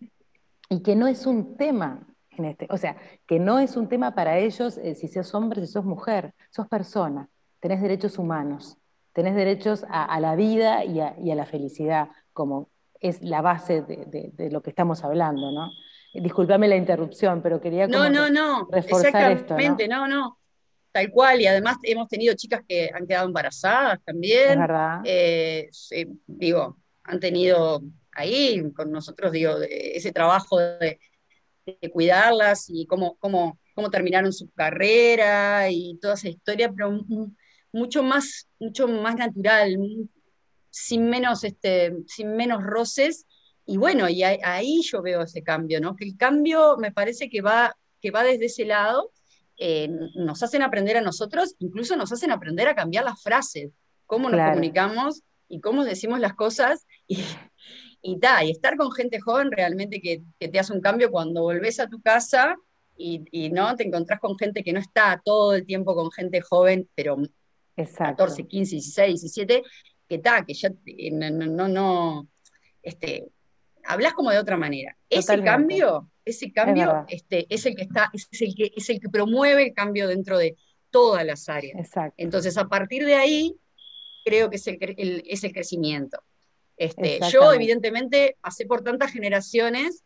y que no es un tema este, o sea, que no es un tema para ellos eh, si sos hombre, si sos mujer, sos persona, tenés derechos humanos, tenés derechos a, la vida y a, la felicidad, como es la base de, lo que estamos hablando, ¿no? Disculpame la interrupción, pero quería no, no, no, reforzar esto. ¿no? no, no, tal cual, y además hemos tenido chicas que han quedado embarazadas también. Es verdad. Eh, digo, han tenido ahí con nosotros, digo, ese trabajo de, de cuidarlas y cómo, cómo, cómo terminaron su carrera y toda esa historia, pero mucho más, mucho más natural, sin menos, este, sin menos roces. Y bueno, y ahí yo veo ese cambio, ¿no? Que el cambio me parece que va, que va desde ese lado, eh, nos hacen aprender a nosotros, incluso nos hacen aprender a cambiar las frases, cómo nos comunicamos y cómo decimos las cosas. Y, y, y estar con gente joven realmente que, te hace un cambio cuando volvés a tu casa y, no te encontrás con gente que no está todo el tiempo con gente joven, pero 14, 15, 16, 17, que está, que ya no, no, este, hablas como de otra manera. Ese cambio, ese cambio es, este, es el que está, es el que, es el que promueve el cambio dentro de todas las áreas. Entonces, a partir de ahí, creo que es el, es el crecimiento. Este, yo, evidentemente, pasé por tantas generaciones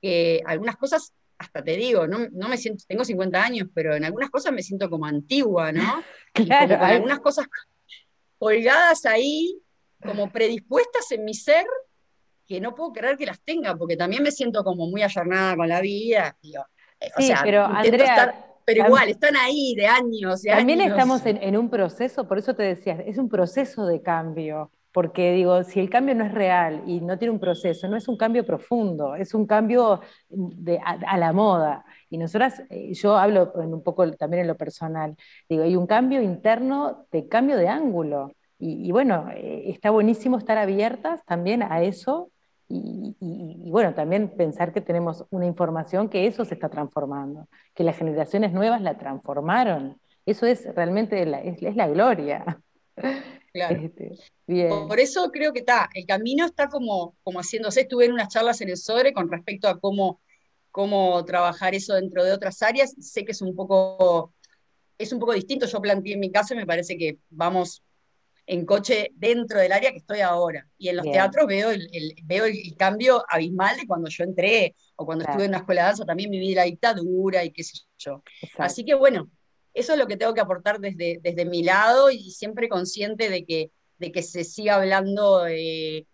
que algunas cosas, hasta te digo, no, no, me siento, tengo 50 años, pero en algunas cosas me siento como antigua, ¿no? [laughs] claro. con algunas cosas colgadas ahí, como predispuestas en mi ser, que no puedo creer que las tenga, porque también me siento como muy ayornada con la vida. Eh, sí, pero Andrea, pero igual, están ahí de años. también estamos en, en, un proceso, por eso te decía, es un proceso de cambio. Porque digo, si el cambio no es real y no tiene un proceso, no es un cambio profundo, es un cambio de, a, la moda. Y nosotras, eh, yo hablo un poco también en lo personal, digo, hay un cambio interno de cambio de ángulo. Y, bueno, eh, está buenísimo estar abiertas también a eso y, bueno, también pensar que tenemos una información que eso se está transformando, que las generaciones nuevas la transformaron. Eso es realmente la, es, es la gloria. Claro. [laughs] Este, por eso creo que está, el camino está como, como haciéndose. Estuve en unas charlas en el SODRE con respecto a cómo, cómo trabajar eso dentro de otras áreas. Sé que es un poco, es un poco distinto. Yo planteé en mi caso y me parece que vamos en coche dentro del área que estoy ahora. Y en los teatros veo el, veo el cambio abismal de cuando yo entré o cuando estuve en una escuela de danza, también viví la dictadura y qué sé yo. Así que bueno, eso es lo que tengo que aportar desde, desde mi lado y siempre consciente de que, de que se siga hablando, eh,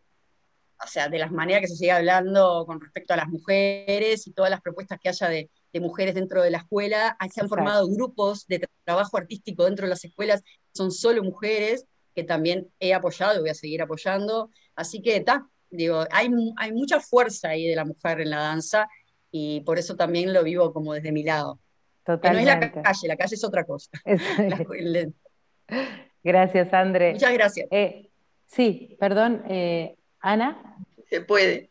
o sea, de las maneras que se siga hablando con respecto a las mujeres y todas las propuestas que haya de, mujeres dentro de la escuela. Se han formado grupos de trabajo artístico dentro de las escuelas, son solo mujeres, que también he apoyado y voy a seguir apoyando. Así que está, digo, hay, hay mucha fuerza ahí de la mujer en la danza y por eso también lo vivo como desde mi lado. Totalmente. no es la calle, la calle es otra cosa. [laughs] [laughs] gracias, André. Muchas gracias. Eh, sí, perdón, eh, Ana. Se puede.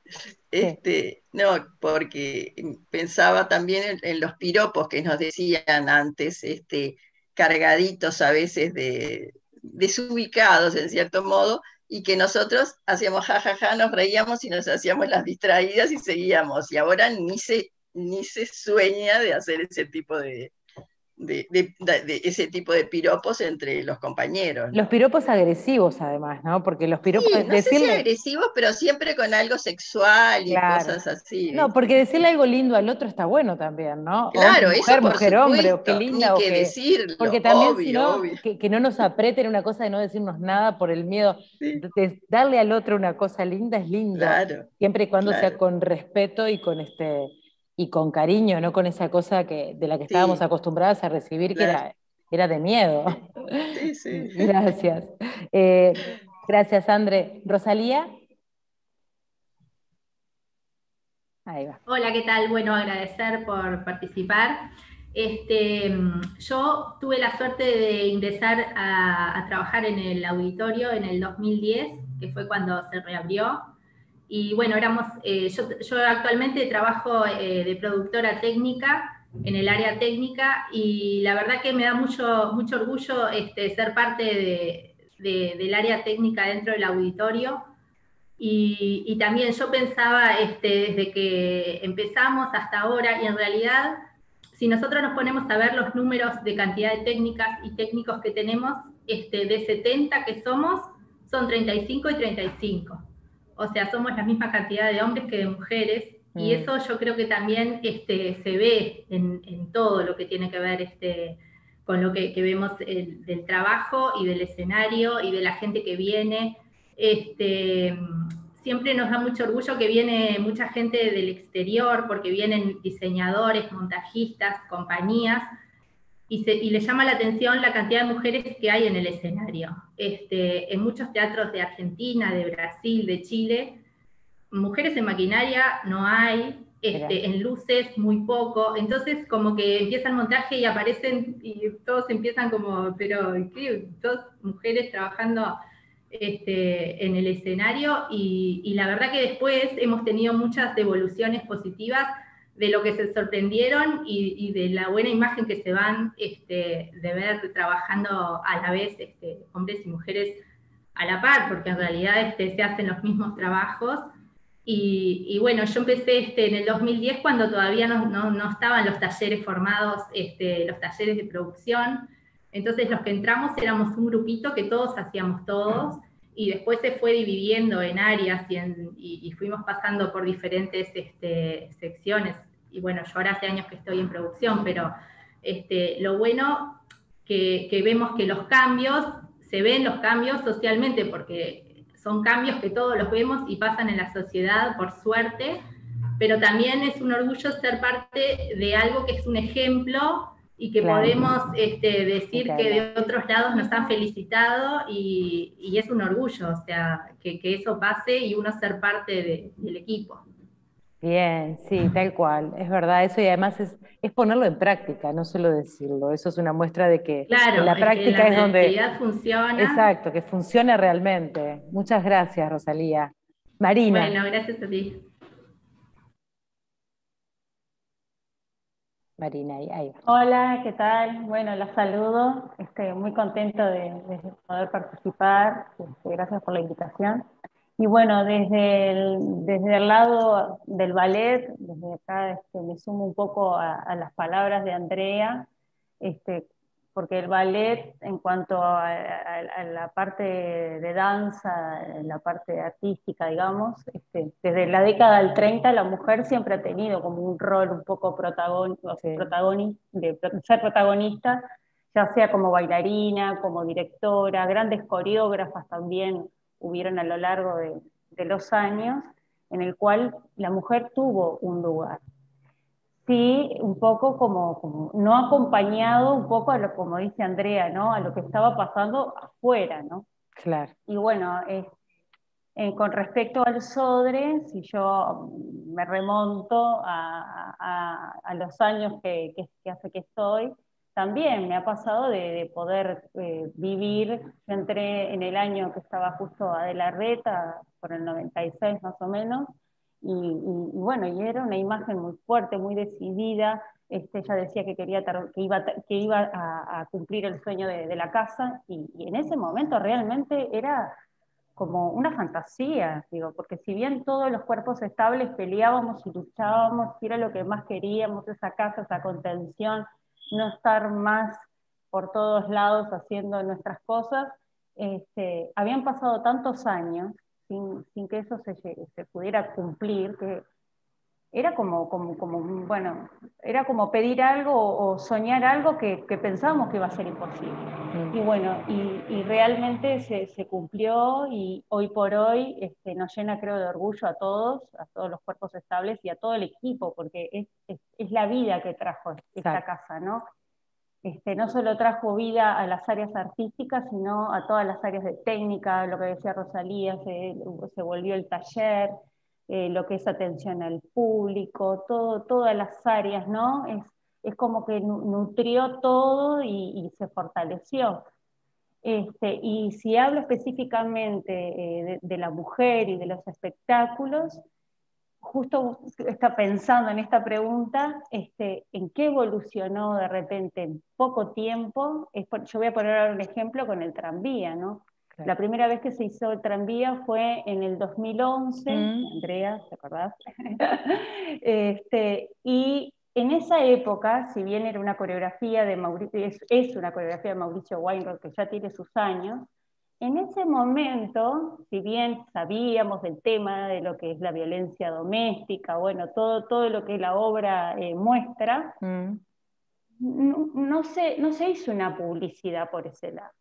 Este, no, porque pensaba también en, los piropos que nos decían antes, este, cargaditos a veces de desubicados en cierto modo, y que nosotros hacíamos jajaja, nos reíamos y nos hacíamos las distraídas y seguíamos. Y ahora ni se, ni se sueña de hacer ese tipo de, de, ese tipo de piropos entre los compañeros. Los piropos agresivos, además, ¿no? Porque los piropos. Sí, no decirle... agresivos, pero siempre con algo sexual y cosas así. No, porque decirle algo lindo al otro está bueno también, ¿no? Claro, mujer, eso mujer, hombre, o qué linda. que, decirlo. Porque también, si no, que, no nos aprieten una cosa de no decirnos nada por el miedo. De darle al otro una cosa linda es linda. Claro, siempre y cuando sea con respeto y con este y con cariño, no con esa cosa que, de la que estábamos acostumbradas a recibir, que era, era, de miedo. Sí, [laughs] sí. gracias. Eh, gracias, André. Rosalía. Ahí va. Hola, ¿qué tal? Bueno, agradecer por participar. Este, yo tuve la suerte de ingresar a, a trabajar en el auditorio en el 2010, que fue cuando se reabrió y bueno, éramos, eh, yo, actualmente trabajo eh, de productora técnica en el área técnica y la verdad que me da mucho, mucho orgullo este, ser parte de, del área técnica dentro del auditorio. Y, y también yo pensaba este, desde que empezamos hasta ahora, y en realidad, si nosotros nos ponemos a ver los números de cantidad de técnicas y técnicos que tenemos, este, de 70 que somos, son 35 y 35 o sea, somos la misma cantidad de hombres que de mujeres, y mm. eso yo creo que también este, se ve en, todo lo que tiene que ver este, con lo que, vemos del trabajo y del escenario y de la gente que viene. Este, siempre nos da mucho orgullo que viene mucha gente del exterior, porque vienen diseñadores, montajistas, compañías, y, se, y, le llama la atención la cantidad de mujeres que hay en el escenario. Este, en muchos teatros de Argentina, de Brasil, de Chile, mujeres en maquinaria no hay, este, en luces muy poco, entonces como que empieza el montaje y aparecen y todos empiezan como, pero ¿qué? Dos mujeres trabajando este, en el escenario y, y la verdad que después hemos tenido muchas devoluciones positivas de lo que se sorprendieron y, de la buena imagen que se van este, de ver trabajando a la vez este, hombres y mujeres a la par, porque en realidad este, se hacen los mismos trabajos. Y, bueno, yo empecé este, en el 2010 cuando todavía no, no, estaban los talleres formados, este, los talleres de producción. Entonces los que entramos éramos un grupito que todos hacíamos todos y después se fue dividiendo en áreas y, y, fuimos pasando por diferentes este, secciones. Y bueno, yo ahora hace años que estoy en producción, pero este, lo bueno que, que vemos que los cambios, se ven los cambios socialmente, porque son cambios que todos los vemos y pasan en la sociedad, por suerte, pero también es un orgullo ser parte de algo que es un ejemplo y que podemos este, decir que de otros lados nos han felicitado y, y es un orgullo, o sea, que, que, eso pase y uno ser parte del equipo. Bien, sí, tal cual, es verdad eso y además es, es ponerlo en práctica, no solo decirlo, eso es una muestra de que la práctica es donde... funciona. Exacto, que funcione realmente. Muchas gracias, Rosalía. Marina. Bueno, gracias a ti. Marina, ahí va. Hola, ¿qué tal? Bueno, la saludo, estoy muy contento de, poder participar, este, gracias por la invitación. Y bueno, desde el, desde el lado del ballet, desde acá este, me sumo un poco a, las palabras de Andrea, este, porque el ballet en cuanto a, la parte de danza, la parte artística, digamos, este, desde la década del 30 la mujer siempre ha tenido como un rol un poco protagónico, de ser protagonista, ya sea como bailarina, como directora, grandes coreógrafas también hubieron a lo largo de, los años, en el cual la mujer tuvo un lugar. Sí, un poco como, no acompañado un poco a lo como dice Andrea, ¿no? A lo que estaba pasando afuera, ¿no? Claro. Y bueno, eh, con respecto al Sodre, si yo me remonto a, los años que, hace que estoy, también me ha pasado de, poder eh, vivir, yo entré en el año que estaba justo a De la Reta, por el 96 más o menos, y, bueno, y era una imagen muy fuerte, muy decidida, este, ella decía que, quería que iba, que iba a, cumplir el sueño de, la casa, y, en ese momento realmente era como una fantasía, digo, porque si bien todos los cuerpos estables peleábamos y luchábamos, era lo que más queríamos, esa casa, esa contención, no estar más por todos lados haciendo nuestras cosas, este, habían pasado tantos años sin, que eso se, se, pudiera cumplir, que era como, como, como, bueno, era como pedir algo o, soñar algo que, que, pensábamos que iba a ser imposible. Mm. Y bueno, y, realmente se, se, cumplió y hoy por hoy este, nos llena, creo, de orgullo a todos, a todos los cuerpos estables y a todo el equipo, porque es, es, es la vida que trajo esta casa, ¿no? Este, no solo trajo vida a las áreas artísticas, sino a todas las áreas de técnica, lo que decía Rosalía, se, volvió el taller, eh, lo que es atención al público, todo, todas las áreas, ¿no? Es, es como que nutrió todo y, se fortaleció. Este, y si hablo específicamente eh, de, la mujer y de los espectáculos, justo está pensando en esta pregunta, este, en qué evolucionó de repente en poco tiempo. yo voy a poner un ejemplo con el tranvía, ¿no? La primera vez que se hizo el tranvía fue en el 2011, mm. Andrea, ¿te acordás? [laughs] este, y en esa época, si bien era una coreografía de Mauricio, es, una coreografía de Mauricio Weinberg que ya tiene sus años, en ese momento, si bien sabíamos del tema de lo que es la violencia doméstica, bueno, todo, todo lo que la obra eh, muestra, mm. no, se, no se hizo una publicidad por ese lado.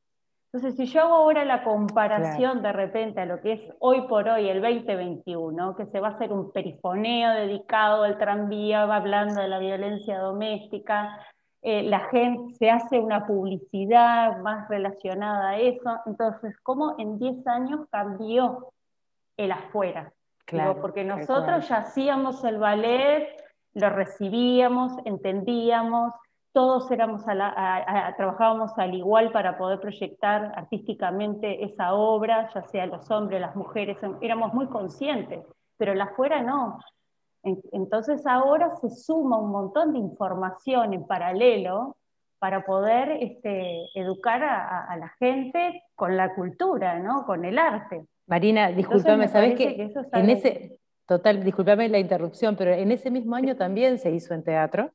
Entonces, si yo hago ahora la comparación de repente a lo que es hoy por hoy el 2021, que se va a hacer un perifoneo dedicado al tranvía, va hablando de la violencia doméstica, eh, la gente se hace una publicidad más relacionada a eso, entonces, ¿cómo en 10 años cambió el afuera? Claro, porque nosotros ya hacíamos el ballet, lo recibíamos, entendíamos, todos éramos trabajábamos al igual para poder proyectar artísticamente esa obra, ya sea los hombres, las mujeres, éramos muy conscientes, pero la afuera no. Entonces ahora se suma un montón de información en paralelo para poder este, educar a, la gente con la cultura, ¿no? con el arte. Marina, discúlpame, ¿sabes que, en ese, total, discúlpame la interrupción, pero en ese mismo año también se hizo en teatro,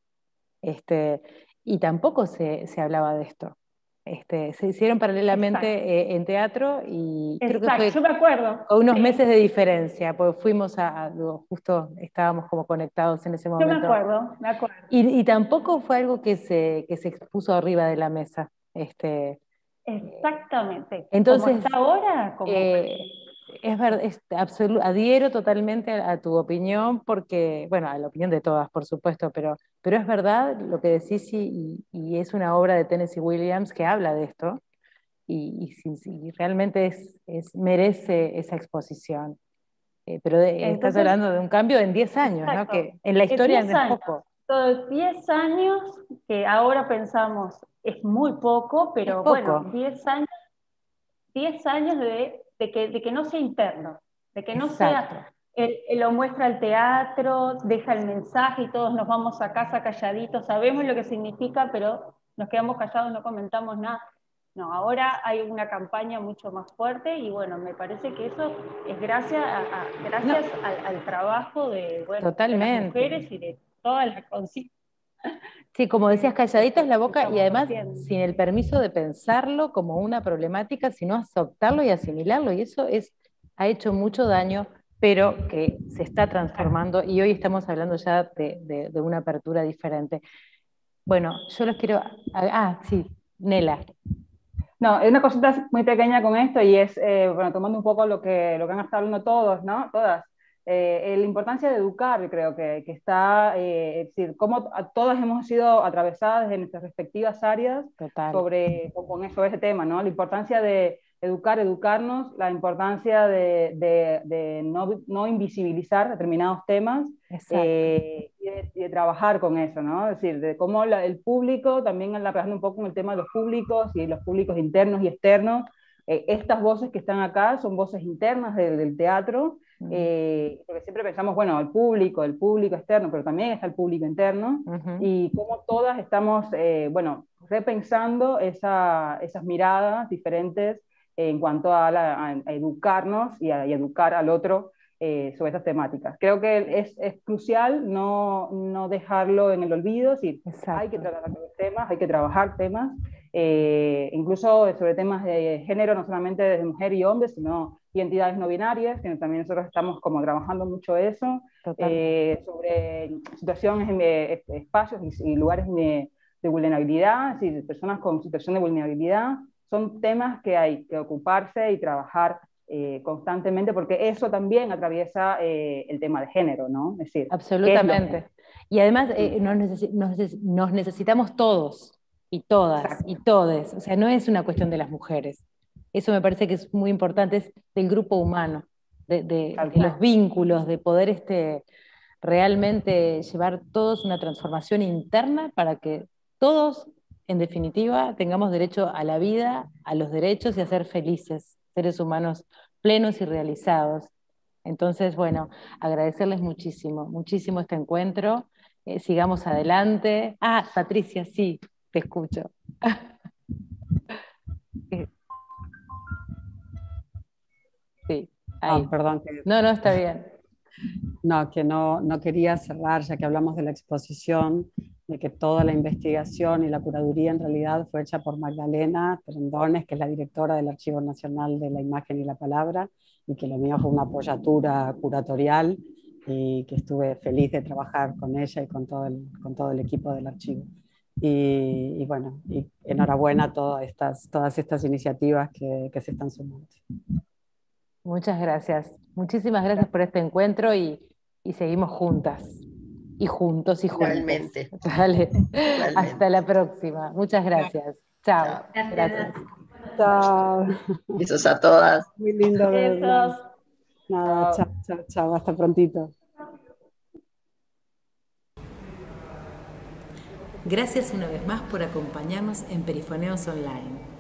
este, y tampoco se, se hablaba de esto. Este, se hicieron paralelamente eh, en teatro y creo que fue yo me acuerdo. unos meses de diferencia, porque fuimos a, justo estábamos como conectados en ese momento. Yo me acuerdo, me acuerdo. Y, y tampoco fue algo que se, que se expuso arriba de la mesa. Este, Exactamente. Entonces, como está ahora, como eh, es verdad, adhiero totalmente a, tu opinión, porque, bueno, a la opinión de todas, por supuesto, pero, pero es verdad lo que decís y, y es una obra de Tennessee Williams que habla de esto y, y, realmente es, es, merece esa exposición. Eh, pero estás hablando de un cambio en 10 años, ¿no? Que en la historia es poco. 10 años que ahora pensamos es muy poco, pero bueno, 10 años, 10 años de de que, no sea interno, de que no sea, él, lo muestra al teatro, deja el mensaje y todos nos vamos a casa calladitos, sabemos lo que significa, pero nos quedamos callados, no comentamos nada. No, ahora hay una campaña mucho más fuerte y bueno, me parece que eso es gracias, a, gracias al, trabajo de, las mujeres y de toda la conciencia Sí, como decías, calladitas la boca y además sin el permiso de pensarlo como una problemática, sino aceptarlo y asimilarlo. Y eso es, ha hecho mucho daño, pero que se está transformando y hoy estamos hablando ya de, una apertura diferente. Bueno, yo los quiero... Ah, sí, Nela. No, es una cosita muy pequeña con esto y es, eh, bueno, tomando un poco lo que, lo que han estado hablando todos, ¿no? Todas. Eh, la importancia de educar, creo que, que está, eh, es decir, cómo todas hemos sido atravesadas en nuestras respectivas áreas sobre, con eso, ese tema, ¿no? La importancia de, educar, educarnos, la importancia de, no, invisibilizar determinados temas eh, y, de, trabajar con eso, ¿no? Es decir, de cómo el público, también trabajando un poco con el tema de los públicos y los públicos internos y externos, eh, estas voces que están acá son voces internas del, teatro, eh, porque siempre pensamos, bueno, el público, el público externo, pero también está el público interno, y cómo todas estamos, bueno, repensando esas miradas diferentes en cuanto a, educarnos y a educar al otro eh, sobre estas temáticas. Creo que es, es crucial no, no, dejarlo en el olvido, sí, hay que tratar temas, hay que trabajar temas, eh, incluso sobre temas de género, no solamente de mujer y hombre, sino identidades no binarias, que también nosotros estamos como trabajando mucho eso, eh, sobre situaciones, espacios y, lugares de, de vulnerabilidad, es personas con situación de vulnerabilidad, son temas que hay que ocuparse y trabajar eh, constantemente, porque eso también atraviesa eh, el tema de género, ¿no? Es decir, absolutamente. Y además eh, nos, necesitamos todos y todas y todes. O sea, no es una cuestión de las mujeres. Eso me parece que es muy importante, es del grupo humano, de, de los vínculos, de poder este, realmente llevar todos una transformación interna para que todos en definitiva, tengamos derecho a la vida, a los derechos y a ser felices, seres humanos plenos y realizados. Entonces, bueno, agradecerles muchísimo, muchísimo este encuentro. Eh, sigamos adelante. Ah, Patricia, sí, te escucho. [laughs] sí, ahí. perdón. No, no, está bien. No, que no, no quería cerrar, ya que hablamos de la exposición, de que toda la investigación y la curaduría en realidad fue hecha por Magdalena Trendones, que es la directora del Archivo Nacional de la Imagen y la Palabra, y que lo mío fue una apoyatura curatorial y que estuve feliz de trabajar con ella y con todo el, con todo el equipo del archivo. Y, bueno, y enhorabuena a todas estas, todas estas iniciativas que, que se están sumando. Muchas gracias. Muchísimas gracias por este encuentro y, y seguimos juntas y juntos y juntos. Igualmente. Dale. Hasta la próxima. Muchas gracias. Chao. Gracias. Chao. Besos a todas. Muy lindo verlos. Nada, chao, chao, chao. Hasta prontito. Gracias una vez más por acompañarnos en Perifoneos Online.